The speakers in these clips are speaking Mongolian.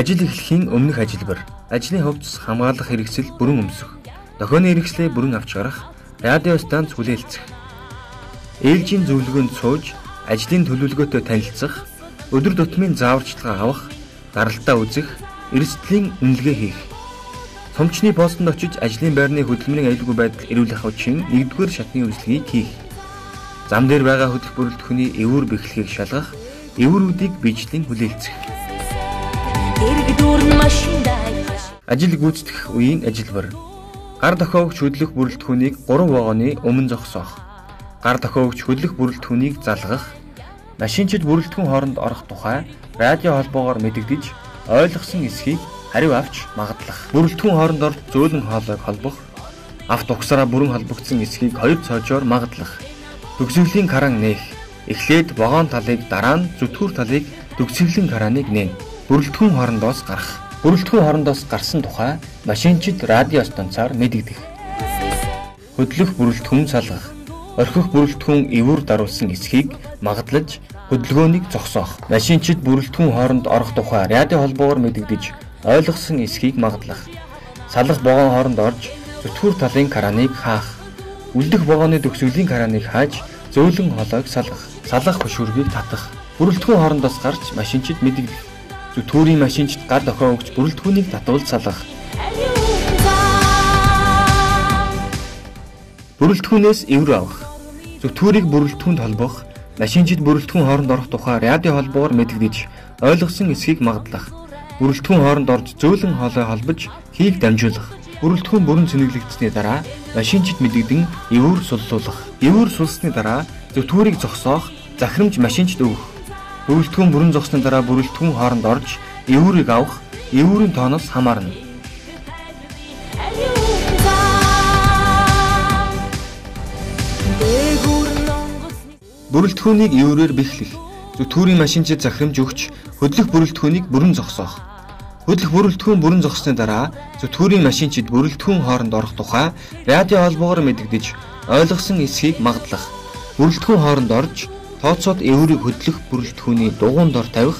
Ажил эхлэхийн өмнөх ажилбар. Ажлын хувцас хамгаалах хэрэгсэл бүрэн өмсөх. Дохионы хэрэгслээ бүрэн авч гарах. Радио станц хүлээлцэх. Ээлжийн зөвлөгөөнд сууж ажлын төлөвлөгөөтэй танилцах, өдөр тутмын зааварчилгаа авах, гаралтаа үзэх, эрсдлийн үнэлгээ хийх. Цомчны постонд очиж ажлын байрны хөдөлмөрийн аюулгүй байдал эрүүл ахуйчин 1-р шатны үйлчлэгийг хийх. Зам дээр байгаа хөдөлгөх бүрэлдэхүүний эвүр бэхлэхийг шалгах, эвүрүүдийг биежлэн хүлээлцэх. Ажил гүйцэтгэх үеийн ажилбар. Гар дохиогч хөдлөх бүрэлдэхүүнийг 3 вагоны өмнө зогсоох. Гар дохиогч хөдлөх бүрэлдэхүүнийг залгах, машинчид бүрэлдэхүүн хооронд орох тухай радио холбоогоор мэдэгдэж ойлгосон эсхийг хариу авч магадлах. Бүрэлдэхүүн хооронд орж зөөлөн хоолойг холбох, авт угсараа бүрэн холбогдсон эсхийг хоёр цоожоор магадлах. Төгсгөлийн каран нээх. Эхлээд вагон талыг дараа нь зүтгүүр талыг төгсгөлийн караныг нээн. Бүрэлдэхүүн хоорондоос гарах. Бүрэлдэхүүн хоорондоос гарсан тухай машинчид радио станцаар мэдэгдэх. Хөдлөх бүрэлдэхүүн салгах. Орхих бүрэлдэхүүн эвүр даруулсан эсхийг магадлаж хөдөлгөөнийг зогсоох. Машинчид бүрэлдэхүүн хооронд орох тухай радио холбоогоор мэдэгдэж ойлгосон эсхийг магадлах. Салах вагон хооронд орж зүтгүүр талын караныг хаах. Үлдэх вагоны төгсгөлийн караныг хааж зөөлөн холойг салгах. Салах хөшүүргийг татах. Бүрэлдэхүүн хоорондоос гарч машинчид мэдэгдэх. Зүтгүүрийн машинчид гар дохио өгч бүрэлдэхүүнийг татуул салгах. Бүрэлдэхүүнээс эврүү авах. Зүтгүүрийг бүрэлдэхүүнд холбох Машинчид бүрэлдэхүүн хооронд орох тухай радио холбоогоор мэдэгдэж ойлгосон эсхийг магадлах. Бүрэлдэхүүн хооронд орж зөөлөн хоолой холбож хийг дамжуулах. Бүрэлдэхүүн бүрэн цэнэглэгдсэний дараа машинчид мэдэгдэн эвүүр суллуулах. Эвүүр сулсны дараа зөвтгүүрийг зогсоох, захирамж машинчид өгөх. Бүрэлдэхүүн бүрэн зогсны дараа бүрэлдэхүүн хооронд орж эвүүрийг авах, эвүүрийн тооноос хамаарна. Бүрэлдэхүүнийг еврээр бэхлэх, зүтгүүрийн машинчид захирамж өгч хөдлөх бүрэлдэхүүнийг бүрэн зогсоох. Хөдлөх бүрэлдэхүүн бүрэн зогссны дараа зүтгүүрийн машинчид бүрэлдэхүүн хооронд орох тухай радио холбоогоор мэдэгдэж ойлгосон эсхийг магадлах. Бүрэлдэхүүн хооронд орж тооцоод эврийг хөдлөх бүрэлдэхүүний дугуун дор тавих,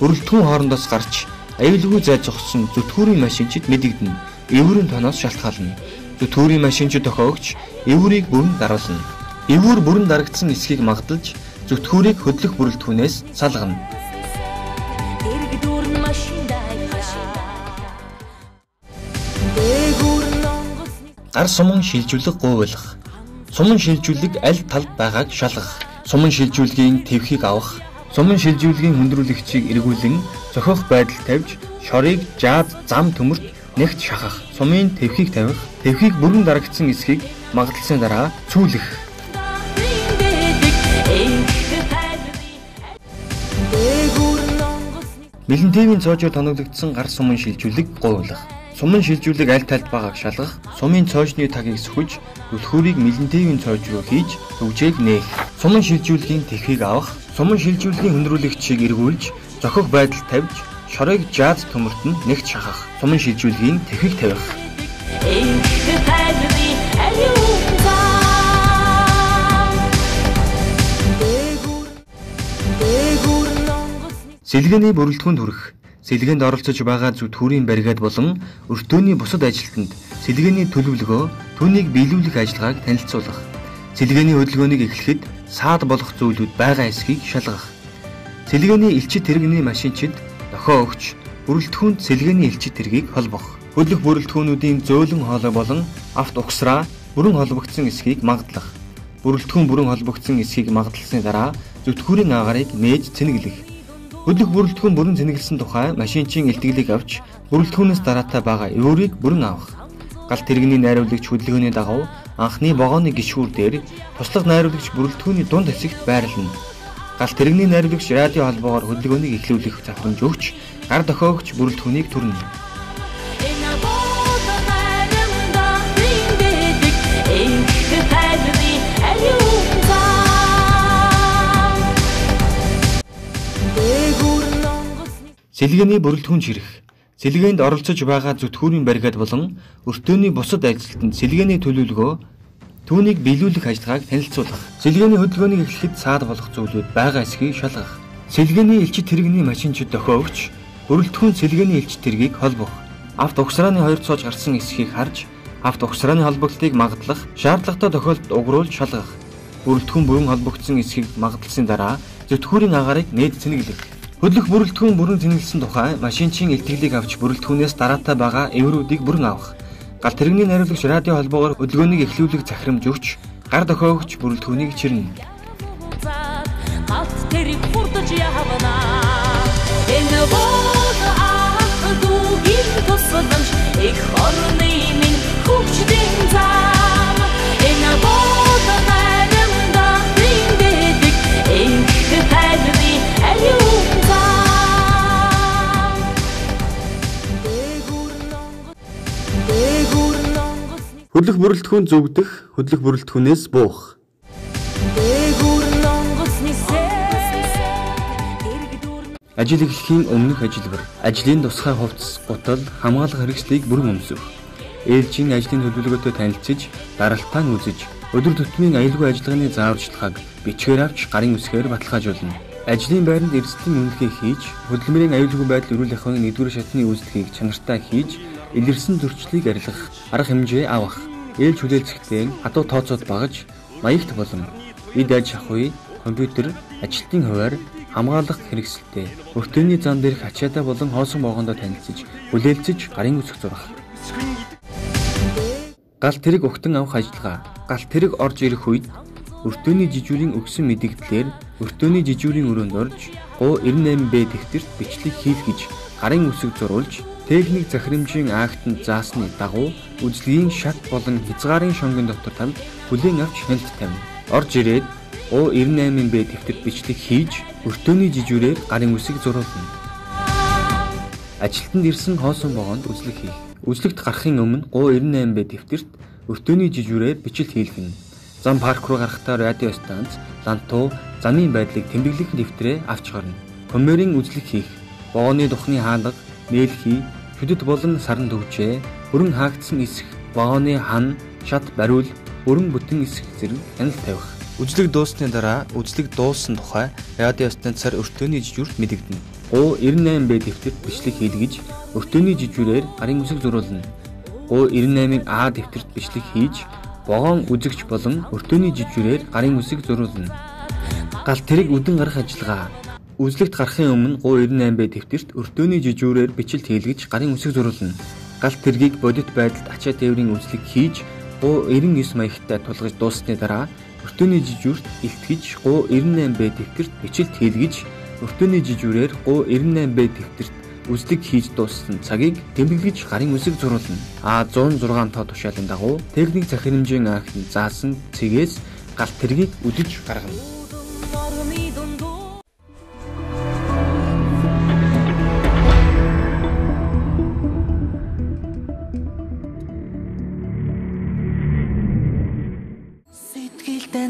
бүрэлдэхүүн хоорондоос гарч аюулгүй зай зогссон зүтгүүрийн машинчид мэдэгдэнэ. Эврийн тоноос шалтгаална. Зүтгүүрийн машинчид тохиогч эврийг бүрэн даруулна. Эвүүр бүрэн дарагдсан эсхийг магадalж зүтгүүрийг хөдлөх бүрэлдэхүүнээс салгана. Гар суман шилжүүлэг гуйлах. Суман шилжүүлэг аль талд байгааг шалгах. Суман шилжүүлгийн твхийг авах. Суман шилжүүлгийн хүндрүүлэгчийг эргүүлэн зохиох байдал тавьж шорыг жаад зам төмөрт нэгт шахах. Сумын твхийг тавих. Твхийг бүрэн дарагдсан эсхийг магадalсан дараа цүүлэх Бэлэн ТV-ийн цоожоор тоноглогдсон гар сумын шилжүүлэг гуйлах. Сумын шилжүүлэг аль талд байгааг шалгах, сумын цоожны тагийг сөхөж, түлхүүрийг мэлэн ТV-ийн цоож руу хийж, төвжээг нээх. Сумын шилжүүлгийн тэхийг авах, сумын шилжүүлгийн хөндрүүлэгчийг эргүүлж, зохих байдал тавьж, шорыг жаз төмөрт нь нэгт шахах. Сумын шилжүүлгийн тэхийг тавих. Сэлгээний бүрэлдэхүүнд хүрэх сэлгээнд оролцож байгаа зүтгүүрийн баригад болон өртөөний бусад ажилтнанд сэлгээний төлөвлөгөө түүнийг биелүүлэх ажиллагааг танилцуулах. Сэлгээний хөдөлгөөнийг эхлэхэд саад болох зүйлүүд байгаа эсхийг шалгах. Сэлгээний элчит тэрэгний машинчид дохио өгч бүрэлдэхүүнд сэлгээний элчит тэргийг холбох. Хөдлөх бүрэлдэхүүнүүдийн зөөлөн хоолой болон авт угсраа бүрэн холбогдсон эсхийг магадлах. Бүрэлдэхүүн бүрэн холбогдсон эсхийг магадлсны дараа зүтгүүрийн агаарыг нээж цэнэглэх Хөдлөх бүрэлдэхүүн бүрэн зэнэглэсэн тухай машинчийн илтгэлийг авч бүрэлдэхүүнээс дараатай байгаа эвөрийг бүрэн авах. Галт тэрэгний найруулагч хөдөлгөөний дагав анхны вагоны гишүүр дээр туслах найруулагч бүрэлдэхүүний дунд хэсэгт байрлана. Галт тэрэгний найруулагч радио холбоогоор хөдөлгөөнийг эхлүүлэх завхрамж өгч гар дохиогч бүрэлдэхүүнийг төрнө. Сэлгээний бүрэлдэхүүн чирэх. Сэлгээнд оролцож байгаа зүтгүүрийн баригад болон өртөөний бусад ажилтнанд сэлгээний төлөвлөгөө түүнийг биелүүлэх ажиллагааг танилцуулах. Сэлгээний хөдөлгөөнийг эхлэхэд саад болох зүйлүүд байгаа эсхийг шалгах. Сэлгээний элчит тэрэгний машинчид дохиогч бүрэлдэхүүн сэлгээний элч тэргийг холбох, авто угсрааны хоёр цоож гарсан эсхийг харж авто угсрааны холбогдлыг магадлах, шаардлагатай тохиолдолд угруулж шалгах, бүрэлдэхүүн бүрэн холбогдсон эсхийг магадлсан дараа зөвтгүүрийн агаарыг нээд цэнэглэх. Хөдлөх бүрэлдэхүүн бүрэн тэнэглэсэн тухай машинчийн илтгэлийг авч бүрэлдэхүүнээс дараатай байгаа эврүүдийг бүрэн авах. Гал тэрэгний найруулагч радио холбоогоор хөдөлгөөнийг эхлүүлэх захирамж өгч гар дохиогч бүрэлдэхүүнийг чирнэ. Галт тэрийг хурдж явна. Энэ бол ах дүүгийн тусламж их Хөдлөх бүрэлдэхүүн зүгдэх, хөдлөх бүрэлдэхүүнээс буух. Ажил эхлэхийн өмнөх ажилбар, ажлын тусгай хувцас, гутал, хамгаалах хэрэгслийг бүрэн өмсөх. Ээлжийн ажлын төлөвлөгөөтэй танилцж, даралтаан үзэж, өдөр тутмын аюулгүй ажиллагааны зааварчилгааг бичгээр авч гарын үсгээр баталгаажуулна. Ажлын байранд эрсдлийн үнэлгээ хийж, хөдөлмөрийн аюулгүй байдал эрүүл ахуйн 1-р шатны үүсэлтийг чанартай хийж, илэрсэн зөрчлийг арилгах, арга хэмжээ авах. Ээлж хүлээлцэхдээ хадуу тооцоод багаж, маягт болон эд аж ахуй, компьютер, ажилтны хуваар хамгаалах хэрэгсэлтэй. Өртөөний зам дээрх ачаадаа болон хоосон боогондоо танилцж, хүлээлцэж гарын үсэг зурах. Гал тэрэг өгтөн авах ажиллагаа. Гал тэрэг орж ирэх үед өртөөний жижүүрийн өгсөн мэдэгдлэр өртөөний жижүүрийн өрөөнд орж гоо 98Б дэвтэрт бичлэг хийх гэж гарын үсэг зурулж техник захирамжийн актанд заасны дагуу үзлэгийн шат болон хязгаарын шонгийн дотор тамд бүлээн авч хяналт тавина. Орж ирээд О 98-ын Б дэвтэрт бичлэг хийж өртөөний жижүүрээр гарын үсийг зурулна. Ажилтанд ирсэн хоосон вагонд үзлэг хийх. Үзлэгт гарахын өмнө Го 98Б дэвтэрт өртөөний жижүүрээр хийх нь. Зам парк руу гарахдаа радио станц, лантуу, замын байдлыг тэмдэглэх дэвтрээ авч гарна. Коммерийн үзлэг хийх. Вагоны духны хаалга, нээлхий, шүдэд болон саран төвчээ, бүрэн хаагдсан эсэх, вагоны хан, шат бариул, өрн бүтэн эсэх зэрэг хяналт тавих. Үжлэг дууссаны дараа үжлэг дууссан тухай радио станцаар өртөөний жижүүрт мэдэгдэнэ. Гу 98Б дэвтэрт бичлэг хийлгэж өртөөний жижүүрээр гарын үсэг зурулна. Гу 98-ын А дэвтэрт бичлэг хийж вагон үзэгч болон өртөөний жижүүрээр гарын үсэг зурулна. Гал тэрэг үдэн гарах ажиллагаа. Үзлэгт гарахын өмнө гу 98Б дэвтэрт өртөөний жижүүрээр бичлэг хийлгэж гарын үсэг зурулна. Гал тэргийг бодит байдалд ачаа тээврийн үзлэг хийж гу 99 маягтай тулгаж дууссаны дараа өртөөний жижүүрт илтгэж гу 98Б дэвтэрт бичлэлт хийлгэж өртөөний жижүүрээр гу 98Б дэвтэрт үзлэг хийж дууссан цагийг тэмдэглэж гарын үсэг зурулна. А 106 тоо тушаалын дагуу техник захирамжийн акт заасан цэгээс галт тэргийг үдэж гаргана.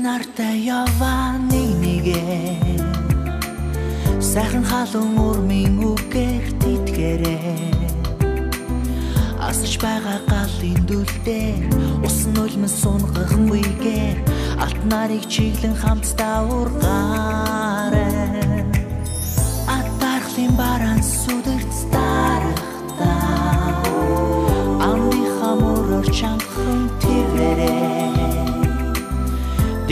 Нартай яваа нэг нэгэ. Сайхан халуун урмын үгээр тэтгэрээ Асаж байгаа галын дүлдээ Усан нулимс сунгах үегээр Алт нарыг чиглэн хамтдаа ургаарай Атархлын бараан сүдэрц дарахтаа. Амны хамуурор чанхан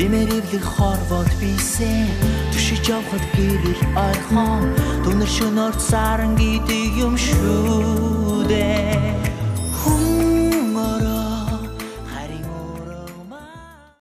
Дэмэр эвлэг хорвоод бийсэн. Түшиж явхад гэрэл орхон Дүнэр шөнөрт саран гэдэг юм шүү дээ.